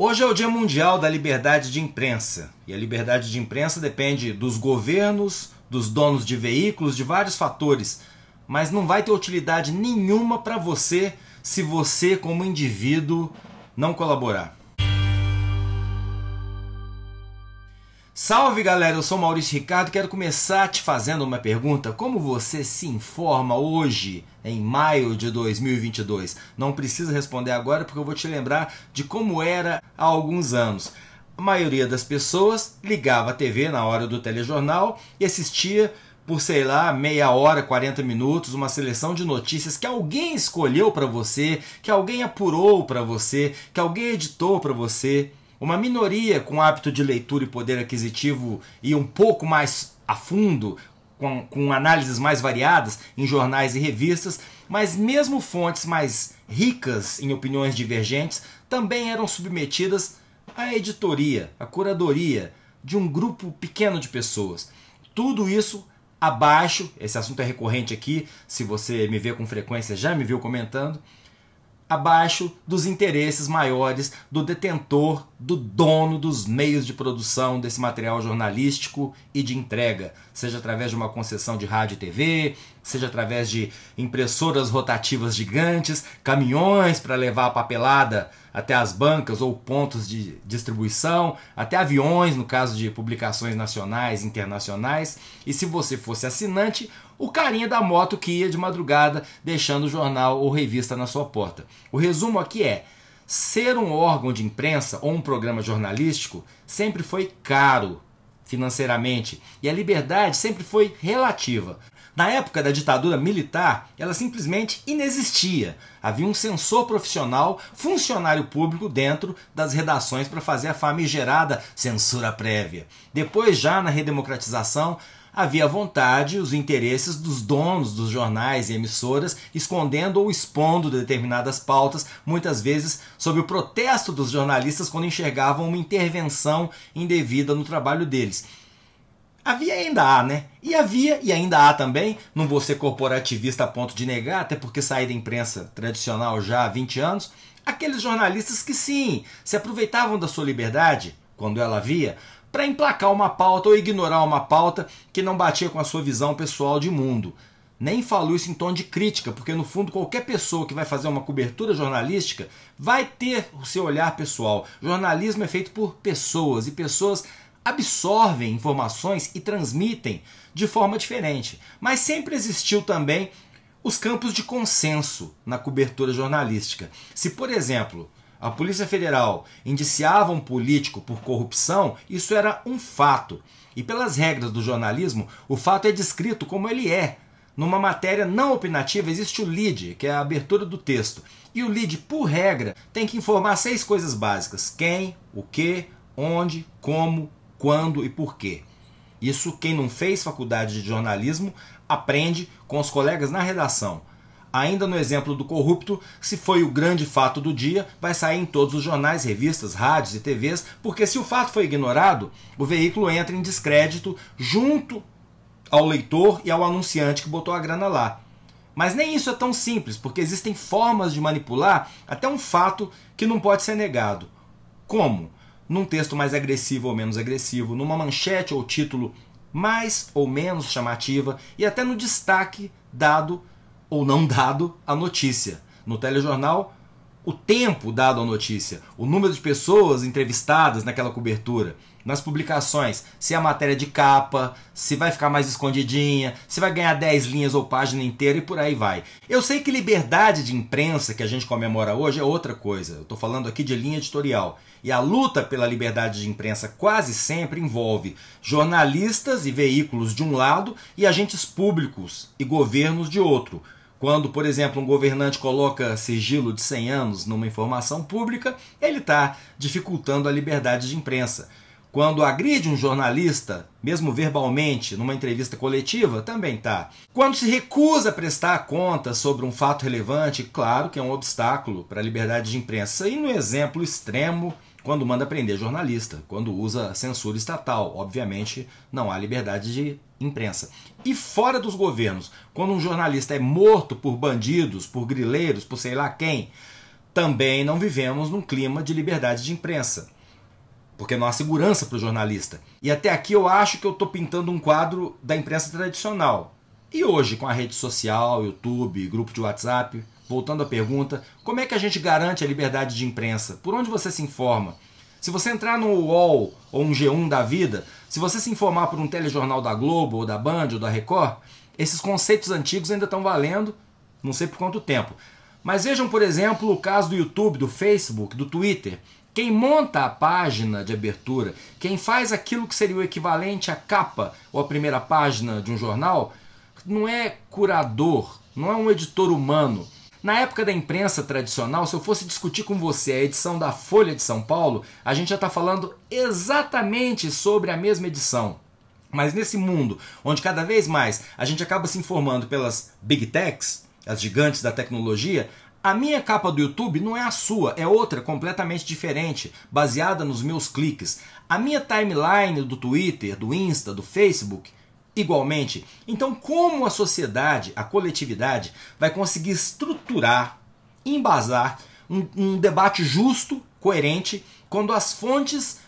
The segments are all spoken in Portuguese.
Hoje é o Dia Mundial da Liberdade de Imprensa. E a liberdade de imprensa depende dos governos, dos donos de veículos, de vários fatores. Mas não vai ter utilidade nenhuma para você se você, como indivíduo, não colaborar. Salve galera, eu sou Maurício Ricardo. Quero começar te fazendo uma pergunta: como você se informa hoje, em maio de 2022? Não precisa responder agora porque eu vou te lembrar de como era há alguns anos. A maioria das pessoas ligava a TV na hora do telejornal e assistia por sei lá, meia hora, 40 minutos, uma seleção de notícias que alguém escolheu para você, que alguém apurou para você, que alguém editou para você. Uma minoria com hábito de leitura e poder aquisitivo e um pouco mais a fundo, com, com análises mais variadas em jornais e revistas, mas mesmo fontes mais ricas em opiniões divergentes também eram submetidas à editoria, à curadoria de um grupo pequeno de pessoas. Tudo isso abaixo, esse assunto é recorrente aqui, se você me vê com frequência já me viu comentando, abaixo dos interesses maiores do detentor, do dono dos meios de produção desse material jornalístico e de entrega, seja através de uma concessão de rádio e TV, seja através de impressoras rotativas gigantes, caminhões para levar a papelada até as bancas ou pontos de distribuição, até aviões no caso de publicações nacionais, internacionais. E se você fosse assinante, o carinha da moto que ia de madrugada deixando o jornal ou revista na sua porta. O resumo aqui é: ser um órgão de imprensa ou um programa jornalístico sempre foi caro financeiramente e a liberdade sempre foi relativa. Na época da ditadura militar, ela simplesmente inexistia. Havia um censor profissional, funcionário público dentro das redações para fazer a famigerada censura prévia. Depois, já na redemocratização, havia a vontade, os interesses dos donos dos jornais e emissoras escondendo ou expondo determinadas pautas, muitas vezes sob o protesto dos jornalistas quando enxergavam uma intervenção indevida no trabalho deles. Havia e ainda há, né? E havia e ainda há também, não vou ser corporativista a ponto de negar, até porque saí da imprensa tradicional já há 20 anos, aqueles jornalistas que sim, se aproveitavam da sua liberdade, quando ela havia, para emplacar uma pauta ou ignorar uma pauta que não batia com a sua visão pessoal de mundo. Nem falo isso em tom de crítica, porque no fundo qualquer pessoa que vai fazer uma cobertura jornalística vai ter o seu olhar pessoal. Jornalismo é feito por pessoas e pessoas absorvem informações e transmitem de forma diferente. Mas sempre existiu também os campos de consenso na cobertura jornalística. Se, por exemplo, a Polícia Federal indiciava um político por corrupção, isso era um fato. E pelas regras do jornalismo, o fato é descrito como ele é. Numa matéria não opinativa existe o lead, que é a abertura do texto. E o lead, por regra, tem que informar seis coisas básicas: quem, o que, onde, como, quando e por quê. Isso quem não fez faculdade de jornalismo aprende com os colegas na redação. Ainda no exemplo do corrupto, se foi o grande fato do dia, vai sair em todos os jornais, revistas, rádios e TVs, porque se o fato foi ignorado, o veículo entra em descrédito junto ao leitor e ao anunciante que botou a grana lá. Mas nem isso é tão simples, porque existem formas de manipular até um fato que não pode ser negado. Como? Num texto mais agressivo ou menos agressivo, numa manchete ou título mais ou menos chamativa e até no destaque dado ou não dado à notícia. No telejornal, o tempo dado à notícia, o número de pessoas entrevistadas naquela cobertura, nas publicações, se a matéria é de capa, se vai ficar mais escondidinha, se vai ganhar 10 linhas ou página inteira e por aí vai. Eu sei que liberdade de imprensa que a gente comemora hoje é outra coisa. Eu estou falando aqui de linha editorial. E a luta pela liberdade de imprensa quase sempre envolve jornalistas e veículos de um lado e agentes públicos e governos de outro. Quando, por exemplo, um governante coloca sigilo de 100 anos numa informação pública, ele está dificultando a liberdade de imprensa. Quando agride um jornalista, mesmo verbalmente, numa entrevista coletiva, também está. Quando se recusa a prestar conta sobre um fato relevante, claro que é um obstáculo para a liberdade de imprensa. E no exemplo extremo, quando manda prender jornalista, quando usa censura estatal. Obviamente, não há liberdade de imprensa. E fora dos governos, quando um jornalista é morto por bandidos, por grileiros, por sei lá quem, também não vivemos num clima de liberdade de imprensa. Porque não há segurança para o jornalista. E até aqui eu acho que eu estou pintando um quadro da imprensa tradicional. E hoje, com a rede social, YouTube, grupo de WhatsApp, voltando à pergunta, como é que a gente garante a liberdade de imprensa? Por onde você se informa? Se você entrar no UOL ou um G1 da vida, se você se informar por um telejornal da Globo, ou da Band, ou da Record, esses conceitos antigos ainda estão valendo, não sei por quanto tempo. Mas vejam, por exemplo, o caso do YouTube, do Facebook, do Twitter. Quem monta a página de abertura, quem faz aquilo que seria o equivalente à capa ou à primeira página de um jornal, não é curador, não é um editor humano. Na época da imprensa tradicional, se eu fosse discutir com você a edição da Folha de São Paulo, a gente já está falando exatamente sobre a mesma edição. Mas nesse mundo onde cada vez mais a gente acaba se informando pelas big techs, as gigantes da tecnologia, a minha capa do YouTube não é a sua, é outra completamente diferente, baseada nos meus cliques. A minha timeline do Twitter, do Insta, do Facebook igualmente. Então, como a sociedade, a coletividade, vai conseguir estruturar, embasar um, um debate justo, coerente, quando as fontes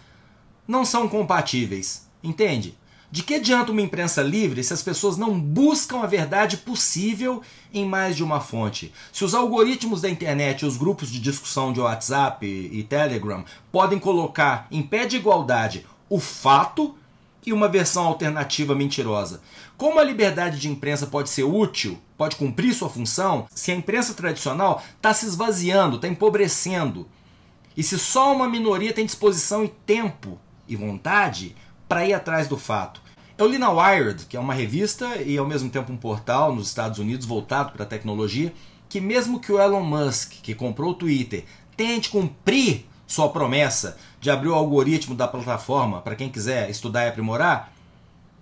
não são compatíveis? Entende? De que adianta uma imprensa livre se as pessoas não buscam a verdade possível em mais de uma fonte? Se os algoritmos da internet e os grupos de discussão de WhatsApp e Telegram podem colocar em pé de igualdade o fato e uma versão alternativa mentirosa. Como a liberdade de imprensa pode ser útil, pode cumprir sua função, se a imprensa tradicional está se esvaziando, está empobrecendo? E se só uma minoria tem disposição e tempo e vontade para ir atrás do fato? Eu li na Wired, que é uma revista e ao mesmo tempo um portal nos Estados Unidos voltado para a tecnologia, que mesmo que o Elon Musk, que comprou o Twitter, tente cumprir sua promessa de abrir o algoritmo da plataforma para quem quiser estudar e aprimorar,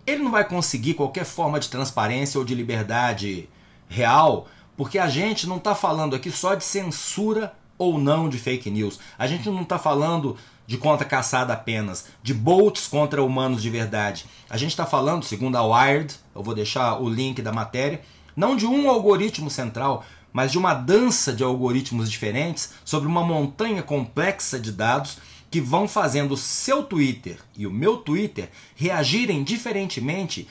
ele não vai conseguir qualquer forma de transparência ou de liberdade real, porque a gente não está falando aqui só de censura ou não de fake news. A gente não está falando de conta caçada apenas, de bolts contra humanos de verdade. A gente está falando, segundo a Wired, eu vou deixar o link da matéria, não de um algoritmo central, mas de uma dança de algoritmos diferentes sobre uma montanha complexa de dados que vão fazendo o seu Twitter e o meu Twitter reagirem diferentemente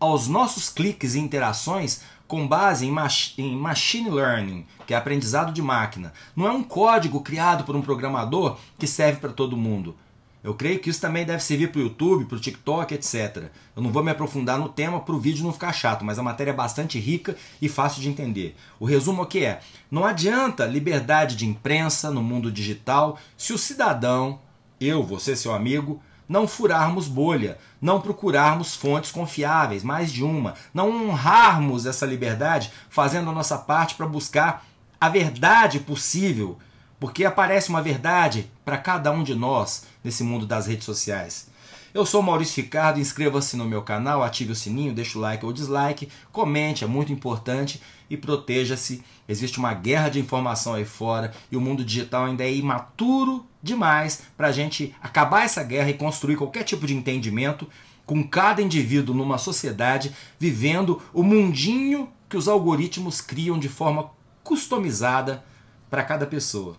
aos nossos cliques e interações com base em, mach em machine learning, que é aprendizado de máquina. Não é um código criado por um programador que serve para todo mundo. Eu creio que isso também deve servir para o YouTube, para o TikTok, etc. Eu não vou me aprofundar no tema para o vídeo não ficar chato, mas a matéria é bastante rica e fácil de entender. O resumo aqui é: não adianta liberdade de imprensa no mundo digital se o cidadão, eu, você, seu amigo, não furarmos bolha, não procurarmos fontes confiáveis, mais de uma, não honrarmos essa liberdade fazendo a nossa parte para buscar a verdade possível porque aparece uma verdade para cada um de nós nesse mundo das redes sociais. Eu sou Maurício Ricardo, inscreva-se no meu canal, ative o sininho, deixe o like ou dislike, comente, é muito importante e proteja-se. Existe uma guerra de informação aí fora e o mundo digital ainda é imaturo demais para a gente acabar essa guerra e construir qualquer tipo de entendimento com cada indivíduo numa sociedade vivendo o mundinho que os algoritmos criam de forma customizada para cada pessoa.